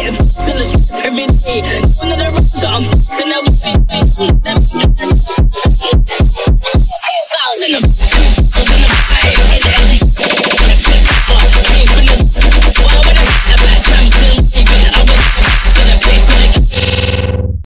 Every day. None of the rest, I'm fucking up with